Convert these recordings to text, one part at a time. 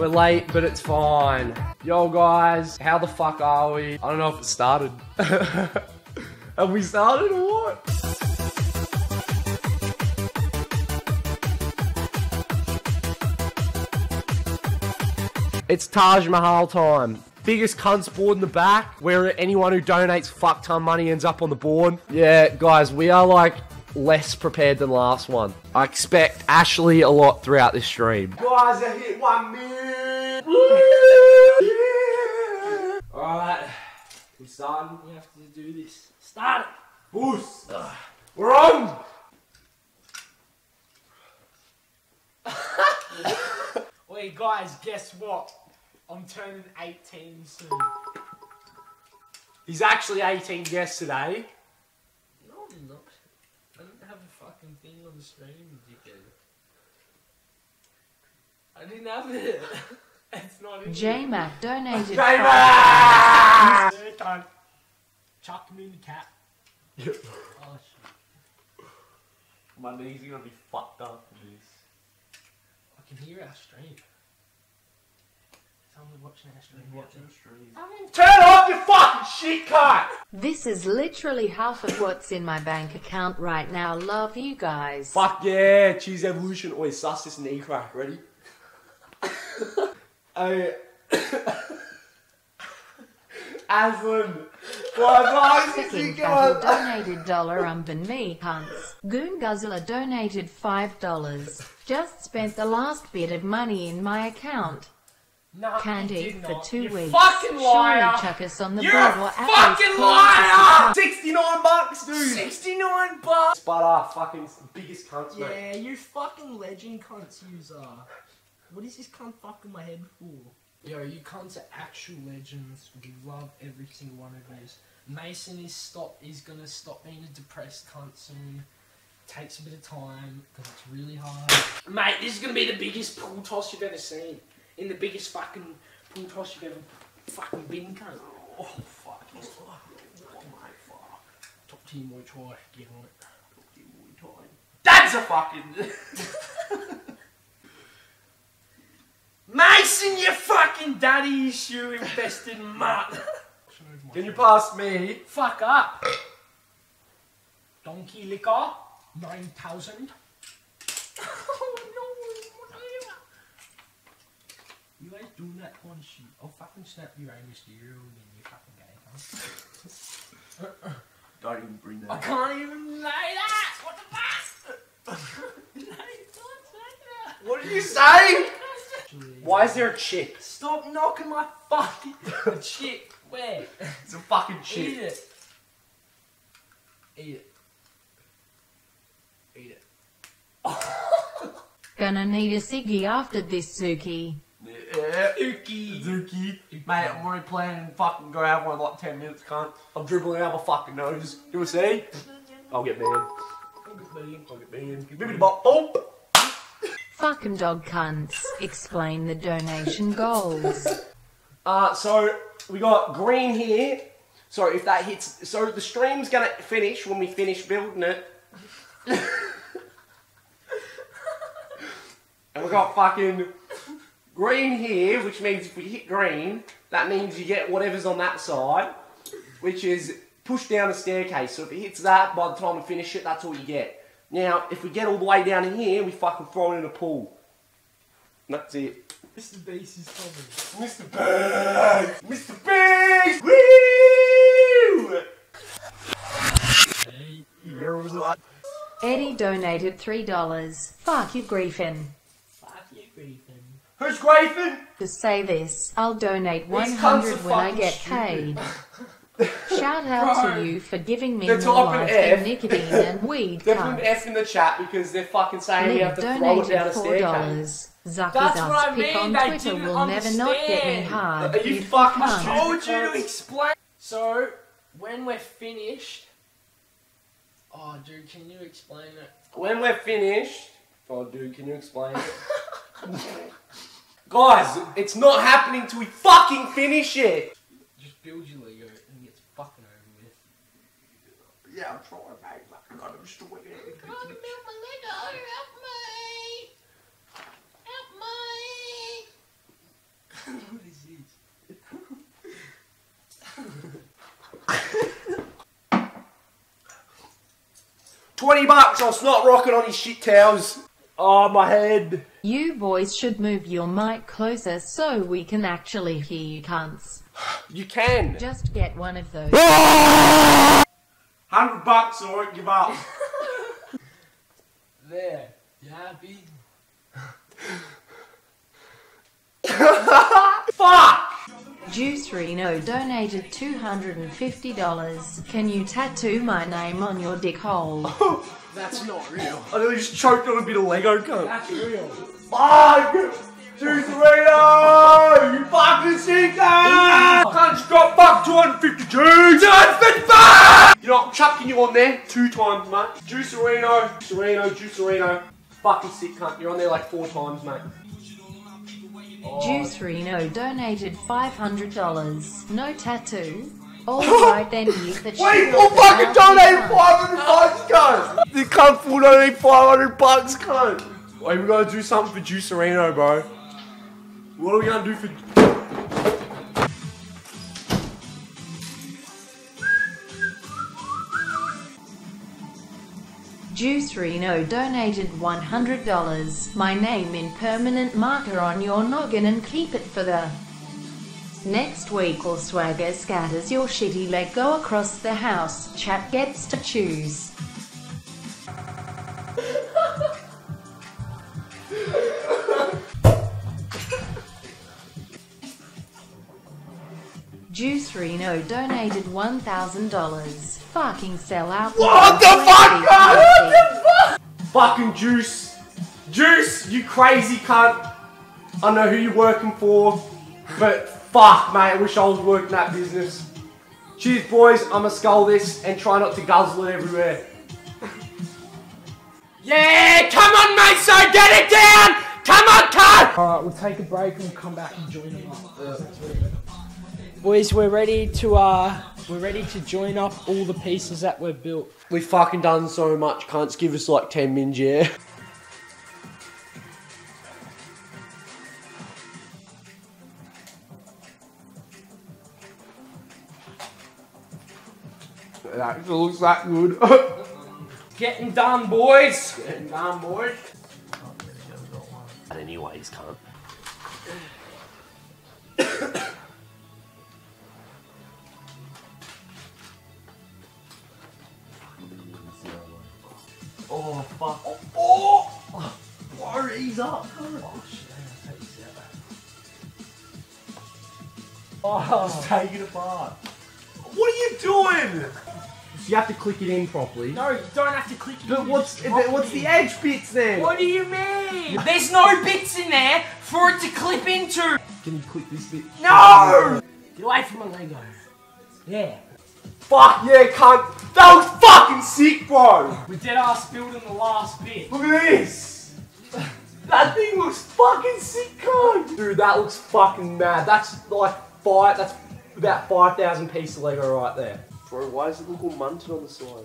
We're late, but it's fine. Yo, guys, how the fuck are we? I don't know if it started. Have we started or what? It's Taj Mahal time. Biggest cunts board in the back, where anyone who donates fuck ton money ends up on the board. Yeah, guys, we are like less prepared than last one. I expect Ashley a lot throughout this stream. Guys, I hit one million. Alright, we starting. We have to do this. Start it. Boost. We're on. Wait, guys, guess what? I'm turning 18 soon. He's actually 18 yesterday. No, I'm not. I didn't have a fucking thing on the screen, dickhead. I didn't have it. it's not in J Mac donated. Gamer! Third time. Chuck me in the cat. Oh shit. My knees are gonna be fucked up for this. I can hear our stream. Someone watching our stream. Watching the stream. Turn off your fucking shit cut! This is literally half of what's in my bank account right now. Love you guys. Fuck yeah, cheese evolution. Wait, sus this knee crack. Ready? I. Aslan, bucks. Second battle donated dollar than me, cunts. Goon Guzzler donated five dollars. Just spent the last bit of money in my account. No, Can't you did for not. two you weeks. fucking liar! Surely chuck us on the You're board a or at fucking least liar! 69 bucks, dude! 69 bucks! But uh, fucking biggest cunts, mate. Yeah, you fucking legend cunts yous are. What is this cunt fucking my head for? Yo, you cunts are actual legends. We love every single one of yous. Mason is stop is gonna stop being a depressed cunt soon. Takes a bit of time because it's really hard. Mate, this is gonna be the biggest pool toss you've ever seen. In the biggest fucking pool toss you've ever fucking been, cunt. Oh, oh fuck. Oh, my fuck. Top team Muay Thai, get on it. Top team Muay Thai. That's a fucking. Mason, you fucking daddy issue infested mutt. Can you pass me? Fuck up. Donkey liquor, 9,000. Oh no, whatever. You guys do that one shit. I'll fucking snap your aim Mysterio and then you fucking gay, huh? Don't even bring that. I that. can't even lay that! What the fuck? no, you can't say that. What did you say? Why is there a chip? Stop knocking my fucking chip. Where? It's a fucking chip. Eat it. Eat it. Eat it. Gonna need a ciggy after this, Suki. Yeah. Zuki. Zuki. Mate, I'm already planning to fucking go have one in like 10 minutes, cunt. I'm dribbling out my fucking nose. You wanna see? I'll get banned. I'll get banned. Give me the bop. Boom. Fucking dog cunts. Explain the donation goals. Uh, so we got green here. So if that hits, so the stream's gonna finish when we finish building it. and we got fucking green here, which means if we hit green, that means you get whatever's on that side, which is push down the staircase. So if it hits that, by the time we finish it, that's all you get. Now, if we get all the way down in here, we fucking throw it in a pool. That's it. Mr. Beast is coming. Mr. Beast! Mr. Beast! Woo! Hey, Heroes lot. Eddie donated three dollars. Fuck you, Griffin. Fuck. Who's Grayfin? To say this, I'll donate These one cunts are hundred when I get paid. Shout out Bro. to you for giving me They're more life F. than nicotine and weed. They're putting cunts. F in the chat because they're fucking saying we have to throw it down donated a four staircase. dollars. That's what I ass pick mean, on they Twitter didn't will never not get me hard. Are you you fucking cunt. stupid? told you to explain. So, when we're finished. Oh, dude, can you explain it? When we're finished... Oh, dude, can you explain it? Guys, it's not happening till we fucking finish it! Just build your Lego and get fucking over with. Yeah, I'm trying, mate. Like, I gotta destroy it. what is this? Twenty bucks, I'll snot rocket on his shit towels. Oh, my head. You boys should move your mic closer so we can actually hear you cunts. You can. Just get one of those. Hundred bucks, I won't give up. There. You happy? Juice Reno donated $250. Can you tattoo my name on your dick hole? That's not real. I nearly just choked on a bit of Lego, cunt. That's real. Fuck! Juice Reno! You fucking sicko! Can't just got fuck 250 G's! 250! You know, I'm chucking you on there two times, mate. Juice Reno, Juice Reno, Juice Reno. Fucking sick cunt. You're on there like four times, mate. Juice Reno donated $500. No tattoo. Alright then, you the Wait, full fucking donated 500 bucks, cunt! This cunt full donated 500 bucks, cunt! Wait, we gotta do something for Juice Reno, bro. What are we gonna do for... Juice Reno donated $100. My name in permanent marker on your noggin and keep it for the next week or swagger scatters your shitty Lego across the house. Chat gets to choose. Juice Reno donated $1,000. Fucking sell out. What the fuck, man? What the fuck? Fucking Juice. Juice, you crazy cunt. I know who you're working for, but fuck, mate, I wish I was working that business. Cheers, boys. I'ma skull this and try not to guzzle it everywhere. yeah, come on, mate, so get it down! Come on, cunt! Alright, we'll take a break and we'll come back and join them up. Boys, we're ready to uh we're ready to join up all the pieces that we've built. We've fucking done so much, cunts. Give us like 10 mins, yeah. That looks that good. Getting done, boys! Getting done, boys. Anyways, cunt. Oh, Just take it apart. What are you doing? So You have to click it in properly. no, you don't have to click it. But you what's just what's the edge bits then? What do you mean? There's no bits in there for it to clip into. Can you click this bit? No! Get away from my Lego. Yeah. Fuck yeah, cunt! That was fucking sick, bro! We dead ass building the last bit. Look at this! That thing looks fucking sick, cunt! Dude, that looks fucking mad. That's like five, that's about 5,000 pieces of Lego right there. Bro, why does it look all munted on the side?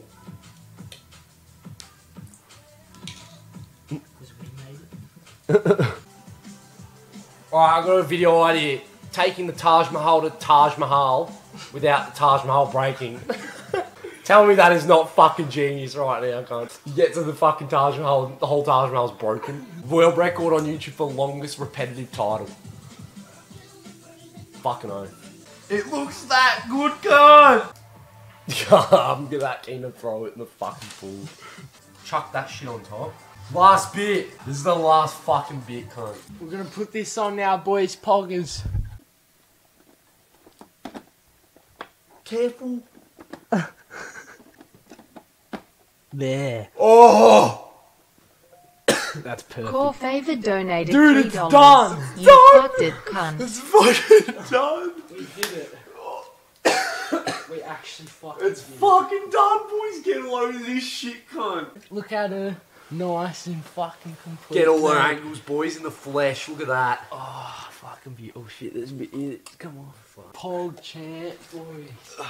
Because we made it. Alright, I got a video idea. Taking the Taj Mahal to Taj Mahal without the Taj Mahal breaking. Tell me that is not fucking genius right now, cunt. You get to the fucking Taj Mahal, the whole Taj Mahal's broken. World record on YouTube for longest repetitive title. Fucking oath. It looks that good, cunt! I'm that keen to throw it in the fucking pool. Chuck that shit on top. Last bit. This is the last fucking bit, cunt. We're gonna put this on now, boys. Poggers. Careful. There. Oh! That's perfect. Core Favor donated Dude, $3. it's done. You Done. fucked it, cunt. It's fucking done. We did it. we actually fucking It's did fucking done, boys. Get a load of this shit, cunt. Look at her. Nice and fucking complete. Get all her now. angles, boys, in the flesh. Look at that. Oh, fucking beautiful. Oh shit, there's a bit in it. Come on. Pog chant, boys.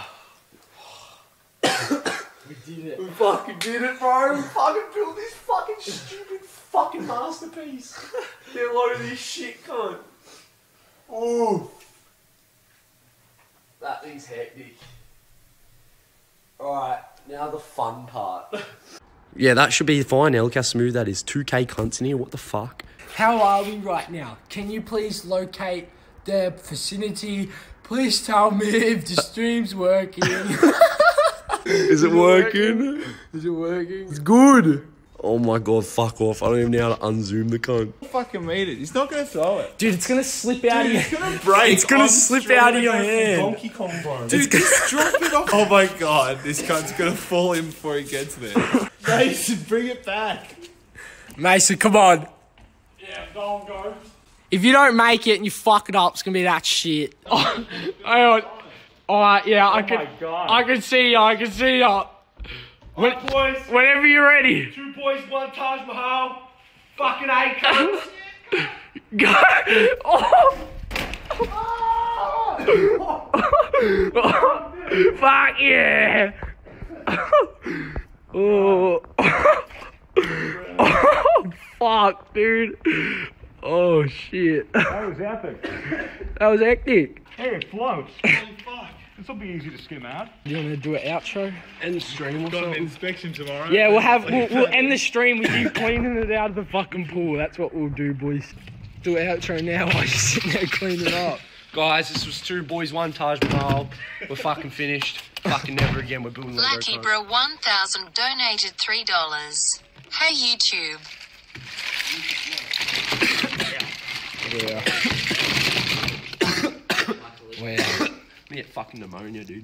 We did it. We fucking did it, bro. We fucking built this fucking stupid fucking masterpiece. Get a load of this shit, cunt. Ooh. That thing's hectic. Alright, now the fun part. yeah, that should be fine, now. Look how smooth that is. 2k cunts in here, what the fuck? How are we right now? Can you please locate the vicinity? Please tell me if the stream's working. Is it working? Is it working? It's good. Oh my god, fuck off. I don't even know how to unzoom the cunt. fucking meet it. He's not gonna throw it. Dude, it's gonna slip out of your. It's gonna break. It's gonna slip out of your hand. Donkey Kong, bro. Dude, just drop it off. Oh my god, this cunt's gonna fall in before he gets there. Mason, bring it back. Mason, come on. Yeah, go on, go. If you don't make it and you fuck it up, it's gonna be that shit. Oh, hang on. Alright, yeah, I oh can. I can see ya. I can see ya. When, boys. whenever you're ready. Two boys, one Taj Mahal. Fucking A cunts. Go. Oh. Fuck yeah. oh. oh. Fuck, dude. Oh shit. That was epic. That was hectic. Hey, it floats. Holy oh, fuck. This will be easy to skim out. You want to do an outro? End stream or Got an something. inspection tomorrow. Yeah, we'll have we'll, we'll end the stream with you cleaning it out of the fucking pool. That's what we'll do, boys. Do an outro now while you're sitting there cleaning it up. Guys, this was two boys, one Taj Mahal. We're fucking finished. Fucking never again. We're building Lego Lucky cars. Bro 1000 donated $3. Hey YouTube. Wow. Me get fucking pneumonia, dude.